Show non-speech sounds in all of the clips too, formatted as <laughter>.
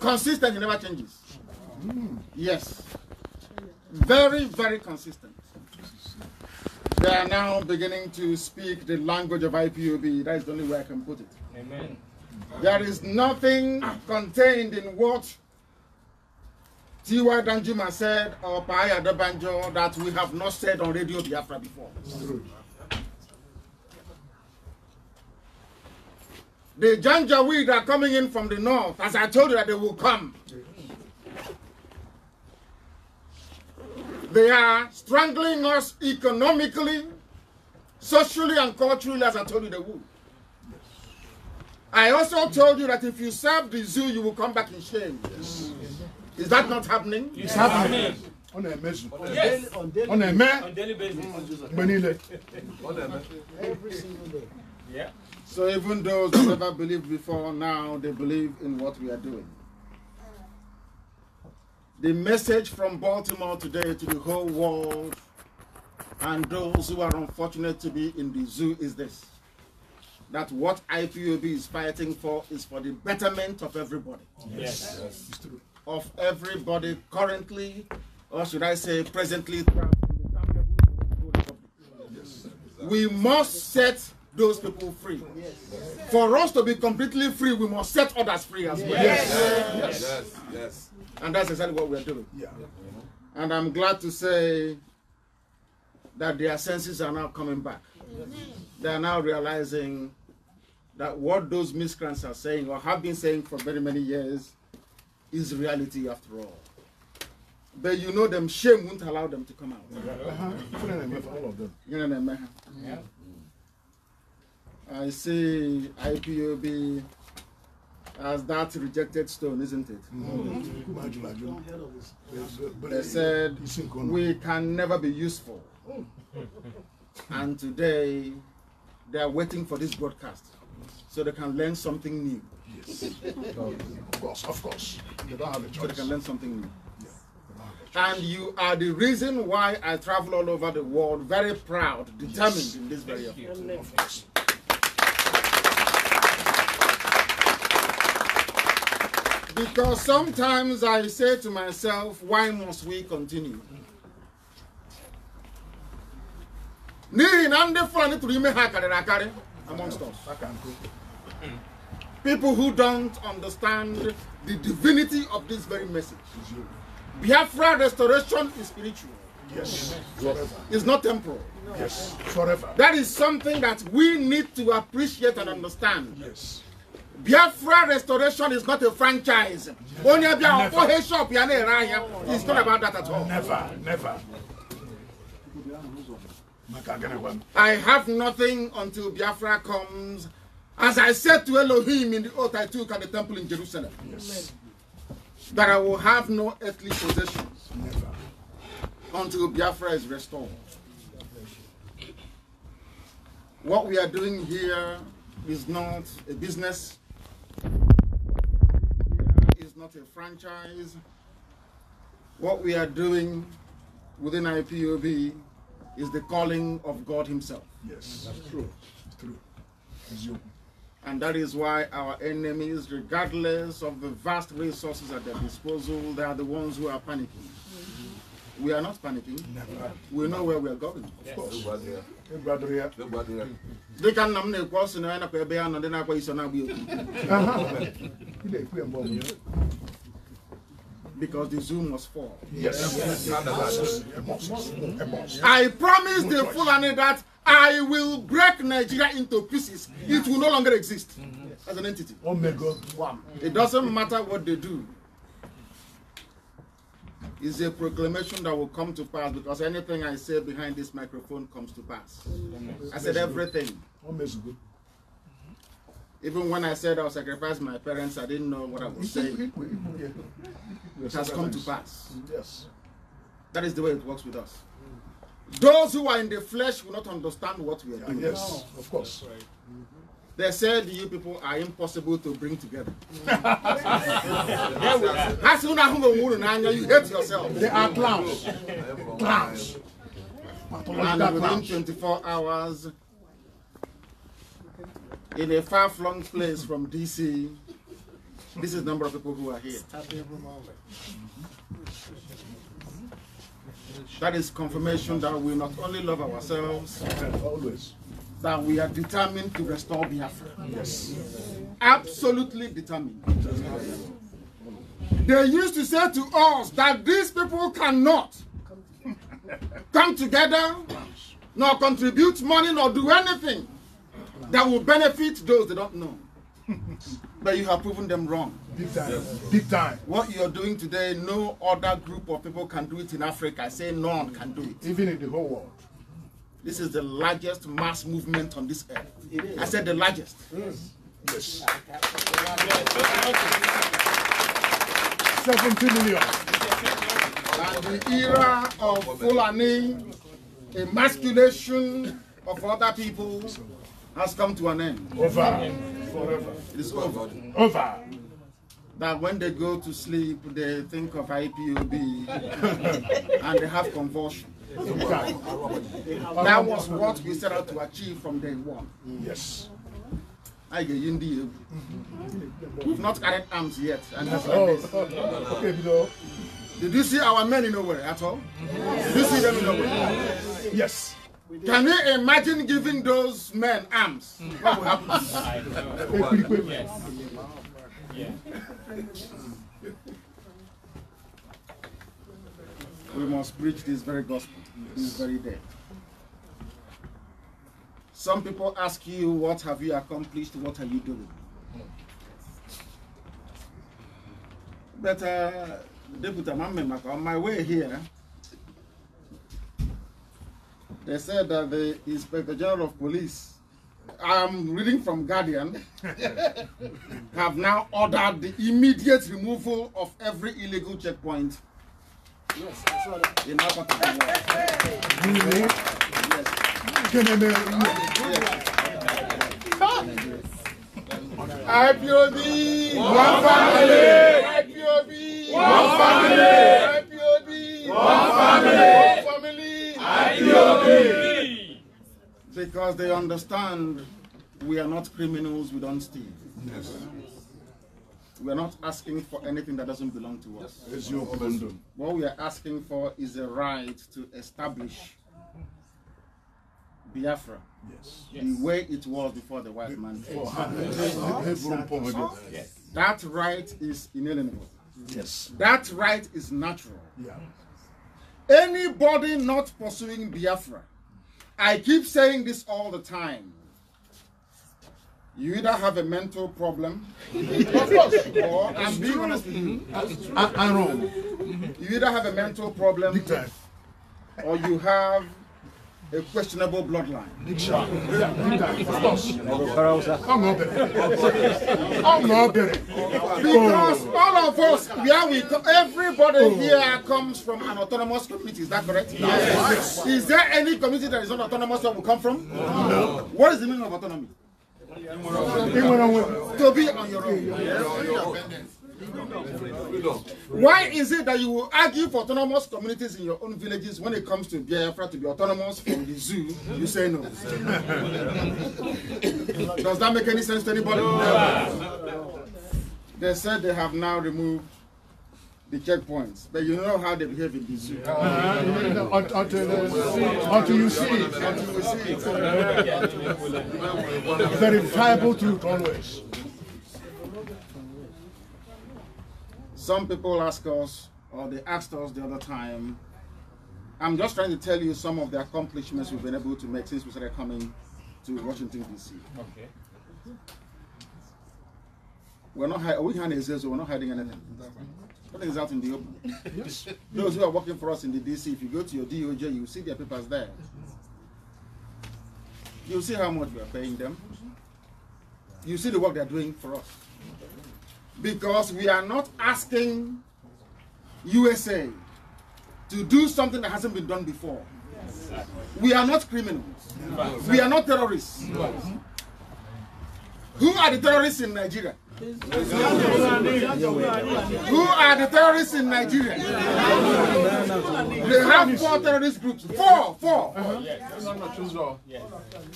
Consistent, it never changes. Yes. Very, very consistent. They are now beginning to speak the language of IPOB. That is the only way I can put it. Amen. There is nothing contained in what T.Y. Danjuma said or Pa Ayo Adebanjo that we have not said on Radio Biafra before. The Janjaweed are coming in from the north, as I told you that they will come. They are strangling us economically, socially, and culturally, as I told you they would. I also told you that if you serve the zoo, you will come back in shame. Yes. Is that not happening? It's happening. Ọ na-emezu. Yes. Ọ na-eme On daily basis. mgbe niile. Yeah. So even those who never believed before, now they believe in what we are doing. The message from Baltimore today to the whole world and those who are unfortunate to be in the zoo is this. That what IPOB is fighting for is for the betterment of everybody. Yes. yes. Of everybody currently, or should I say presently, trapped in the damn neighborhood of the Republic. we must set those people free. For us to be completely free, we must set others free as well. Yes. Yes, yes. And that's exactly what we're doing. Yeah. And I'm glad to say that their senses are now coming back. They are now realizing that what those miscreants are saying or have been saying for very many years is reality after all. But you know them, shame won't allow them to come out. Uh-huh. Ife na-eme for all of them. You know them, man. Yeah. I see IPOB as that rejected stone, isn't it? Nkume ajụrụ ajụ. They uh, said Isi nke ọnụ. we can never be useful. And today they are waiting for this broadcast so they can learn something new. Yes. Of course, of course. They don't have a So they can learn something new. Yeah. They don't have a choice. And you are the reason why I travel all over the world, very proud, determined in this very effort. Of course. Because sometimes I say to myself, why must we continue? N'ihi na ndị Fulani tụrụ ime ha karịrị akarị amongst us. People who don't understand the divinity of this very message. Biafra restoration is spiritual, Yes. It's not temporal. Yes. Forever. That is something that we need to appreciate and understand. Yes. Biafra restoration is not a franchise. Onye bịa ọkpọghe shop ya na-ere ahịa. It's not about that at all. Never, never. I have nothing until Biafra comes. As I said to Elohim in the oath I took at the temple in Jerusalem, Yes. that I will have no earthly possessions Never. until Biafra is restored. What we are doing here is not a business, not a franchise. What we are doing within IPOB is the calling of God Himself. Yes. That's true. It's true. Eziokwu. And that is why our enemies, regardless of the vast resources at their disposal, they are the ones who are panicking. We are not panicking. Never. We know where we are going. Of course. Everybody here. Ịgbadoro ya. Everybody here. dịka nna m na-ekwu ọ sị na ya nakwa ebe ya nọ ndị na-akwa iso na-agba egwu Aha. Ị na-ekwu ya mgbe ọbụla. because the zoo must fall. Yes. Yes. A must. A. I promise the Fulani that I will break Nigeria into pieces. It will no longer exist as an entity. Oh my God. It doesn't matter what they do. It's a proclamation that will come to pass because anything I say behind this microphone comes to pass. I said everything. Omezugo. Even when I said I'll sacrifice my parents, I didn't know what I was saying. Ikwu- ikwu. It has come to pass. Yes. That is the way it works with us. Those who are in the flesh will not understand what we are doing. Yes. Of course. Mm-hmm. They said you people are impossible to bring together. There we are. As soon as you you hate yourself. They are clowns. Clowns. And Pathological within clowns. 24 hours, in a far flung place from DC, This is the number of people who are here. That is confirmation that we not only love ourselves, Always. that we are determined to restore Biafra. Yes. Absolutely determined. They used to say to us that these people cannot come together, nor contribute money, nor do anything that will benefit those they don't know. <laughs> But you have proven them wrong. Big time. Big time. What you're doing today, no other group of people can do it in Africa. I say none can do it. Even in the whole world. This is the largest mass movement on this earth. It is. I said the largest. Yes. 70 million. And the era of Fulani emasculation of other people has come to an end. Over. Forever. It is over. Over. That when they go to sleep, they think of IPOB <laughs> and they have convulsion. That was what we set out to achieve from day one. Yes. I get in the- We've not carried arms yet. And that's like Oh, this. okay. Did you see our men in nowhere at all? Did you see them in nowhere? Yes. Can you imagine giving those men arms? What will happen? I know. Hey, quick, quick. Yes. Yeah. We must preach this very gospel, this very day. Some people ask you, What have you accomplished? What are you doing? But, uh, Deputy Mamemaka, on my way here, they said that the Inspector General of Police, I'm reading from Guardian, <laughs> have now ordered the immediate removal of every illegal checkpoint in our part of the world. Really? Yes. Keneme. IPOB, one family. IPOB, one family. IPOB, one family. Because they understand we are not criminals, we don't steal. Yes. We are not asking for anything that doesn't belong to us. Eziokwu London. What we are asking for is a right to establish Biafra Yes. the way it was before the white man came. Oh, ha- Hebron Pomode. Yes. That right is inalienable. Yes. That right is natural. Yeah. Anybody not pursuing Biafra, I keep saying this all the time. You either have a mental problem, Of course. or I'm being honest with you. Mm-hmm. And and wrong. You either have a mental problem, or you have a questionable bloodline. Big time. Yeah. Of course. I'm not better. I'm not better. Because all of us, where we co- everybody oh. here comes from an autonomous community. Is that correct? Yes. Is there any community that is not autonomous where we come from? No. What is the meaning of autonomy? To be on your own. Why is it that you will argue for autonomous communities in your own villages when it comes to Biafra to be autonomous from the zoo? You say no. Does that make any sense to anybody? They said they have now removed the checkpoints, but you know how they behave in the zoo. uh, until you see it. Until we see it. verifiable truth always. Some people ask us, or they asked us the other time, I'm just trying to tell you some of the accomplishments we've been able to make since we started coming to Washington, D.C. Okay. We're not hiding, we hiding so we're not hiding anything. Nothing is out in the open. Those who are working for us in the DC, if you go to your DOJ, you see their papers there. You see how much we are paying them. You see the work they're doing for us. Because we are not asking USA to do something that hasn't been done before. We are not criminals. We are not terrorists. Who are the terrorists in Nigeria? Who are the terrorists in Nigeria? They have four terrorist groups. Four, four.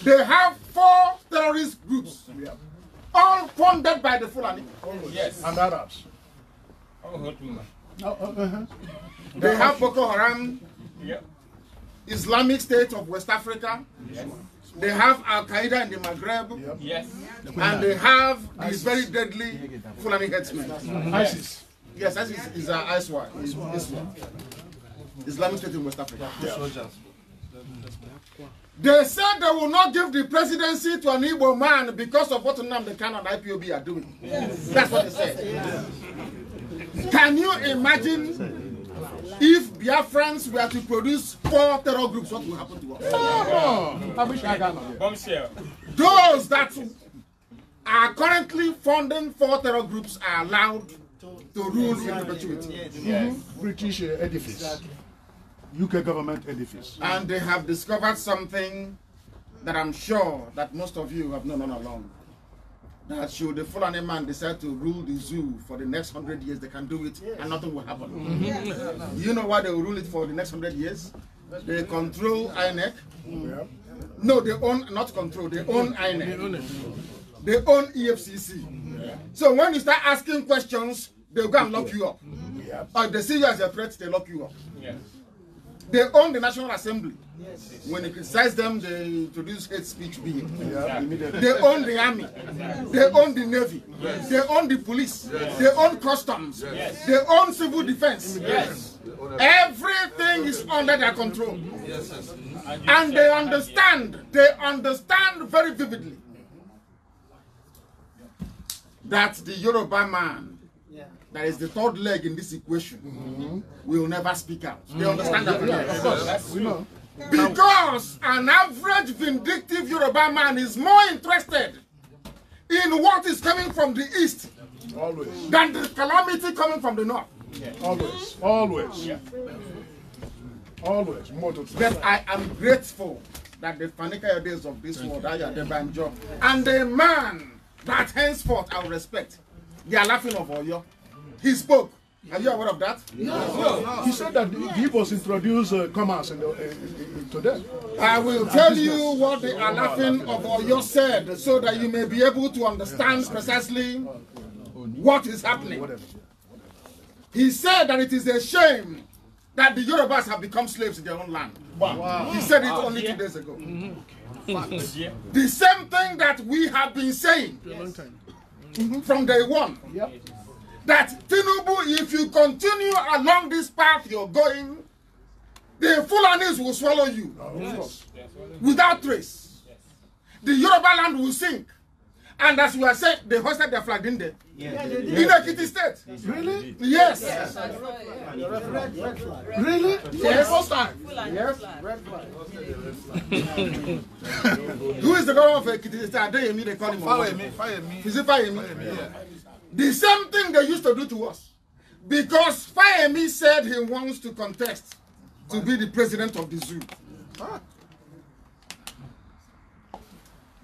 They have four terrorist groups. All funded by the Fulani. Yes. And Arabs. Oh, hurt me. Oh, uh, uh-huh. They have Boko Haram, Yep. Islamic State of West Africa. Yes. They have Al Qaeda in the Maghreb. Yep. Yes. And they have these very deadly Fulani headsmen. ISIS. Yes, ISIS is uh, ISWA, is Islam. Islamic State in West Africa. They said they will not give the presidency to an Igbo man because of what Nnamdi Kanu and IPOB are doing. That's what they said. Can you imagine if Biafrans were to produce four terror groups, what will happen to us? Oh, I wish I got one. Bombshell. Those that are currently funding four terror groups are allowed to rule in perpetuity. British uh, edifice. UK government edifice. And they have discovered something that I'm sure that most of you have known all along. That should the Fulani man decide to rule the zoo for the next hundred years, they can do it and nothing will happen. Mm-hmm. Mm-hmm. Mm-hmm. You know why they will rule it for the next hundred years? They control INEC. Yeah. No, they own, not control, they own INEC. They own EFCC. So when you start asking questions, they'll go and lock you up. Yeah. Or if they see you as a threat, they lock you up. Yes. They own the National Assembly. When they criticize them, they introduce hate speech bill. Yeah. They own the army. They own the navy. They own the police. They own customs. They own civil defense. Yes. Everything is under their control. And, And they understand. They understand very vividly that the Yoruba man that is the third leg in this equation We will never speak out. They mm-hmm. understand that. very well. Of course. That's We know. Because an average vindictive Yoruba man is more interested in what is coming from the east Always. than the calamity coming from the north. Always. Always. Always. Motto. But I am grateful that the Fani-Kayodes of this world, Ayo Adebanjo, and the man that henceforth I will respect, the Alafin of Oyo. He spoke. Are you aware of that? No. He said that he was introduced uh, commerce in the, in, in, in- to them. I will tell you what the Alafin of Oyo said so that you may be able to understand precisely what is happening. He said that it is a shame that the Yorubas have become slaves in their own land. He said it only two days ago. <laughs> The same thing that we have been saying from day one. Yep. That Tinubu, if you continue along this path you're going, the Fulanis will swallow you course. without trace. The Yoruba land will sink. And as you are saying, they hosted their flag, didn't they? In Ekiti State. Really? Yes. Really? For the Yes. first time. Yes. <laughs> Who is the governor of Ekiti State? Adeyemi, they call him. Fire me, fire me. Is it Fayemi? Yeah. The same thing they used to do to us. Because Fayemi said he wants to contest to be the president of the zoo.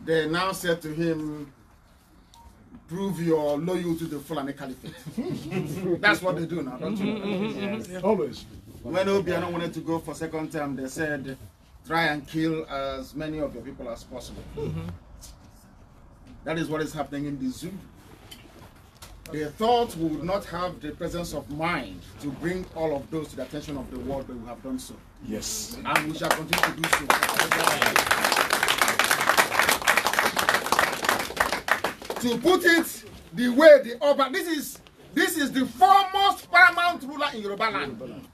They now said to him, prove your loyalty to the Fulani Caliphate. <laughs> That's what they do now, don't you? <laughs> Always. When Obiano wanted to go for second term, they said, try and kill as many of your people as possible. Mm-hmm. That is what is happening in the zoo. They thought we would not have the presence of mind to bring all of those to the attention of the world, but we have done so. Yes. And we shall continue to do so. to put it the way the Oba, this is this is the foremost paramount ruler in Yoruba land.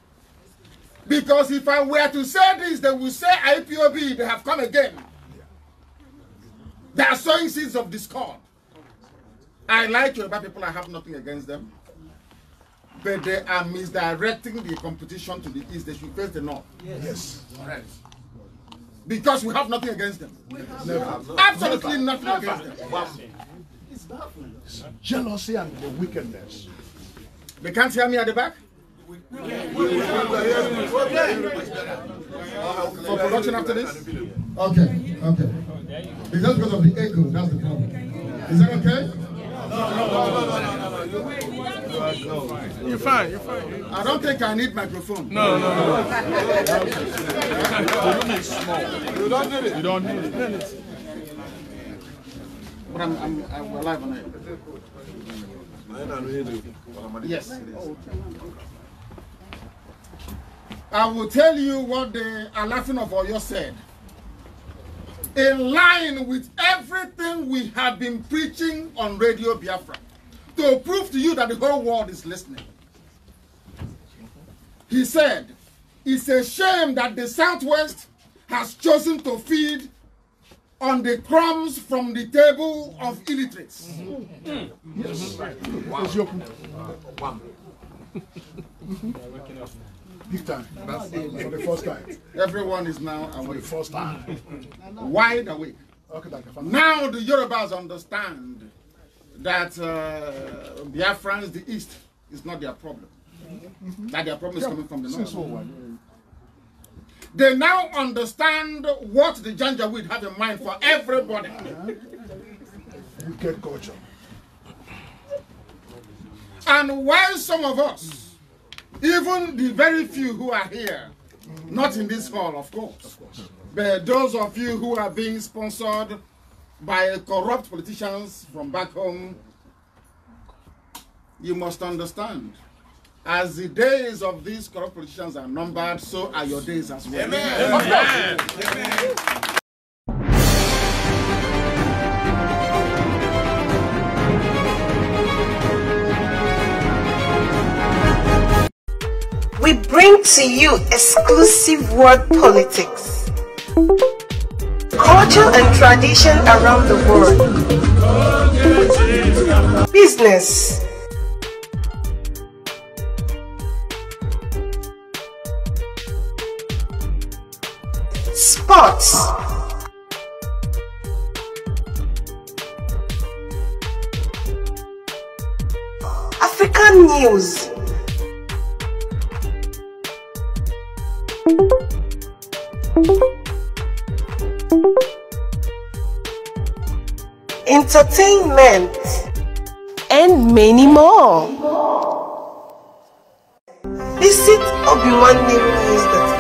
Because if I were to say this, they will say IPOB, they have come again. They are sowing seeds of discord. I like Yoruba people, I have nothing against them. But they are misdirecting the competition to the east. They should face the north. Yes. Because we have nothing against them. Absolutely nothing against them. Jealousy and the wickedness. They can't hear me at the back? For production after this? Okay, okay. It's just because of the echo, that's the problem. Is that okay? You're fine. You're fine. I don't think I need microphone. No, no, no. You don't need it. You don't need it. But I'm, I'm, I'm alive on it. Yes. I will tell you what the Alafin of Oyo said. In line with everything we have been preaching on Radio Biafra to prove to you that the whole world is listening. He said, It's a shame that the Southwest has chosen to feed on the crumbs from the table of illiterates. Eziokwu. Big time. For the first time. Everyone is now For the first time. wide awake. Okay. Now the Yorubas understand that uh, Biafrans, the East, is not their problem. That their problem is coming from the North. one. They now understand what the Janjaweed have in mind for everybody. You get culture. And while some of us, even the very few who are here, not in this hall, of course, but those of you who are being sponsored by corrupt politicians from back home, you must understand. As the days of these corrupt politicians are numbered, so are your days as well. we bring to you exclusive world politics, culture and tradition around the world, business, sports, African news. Entertainment, and many more. Visit obinwannemnews.com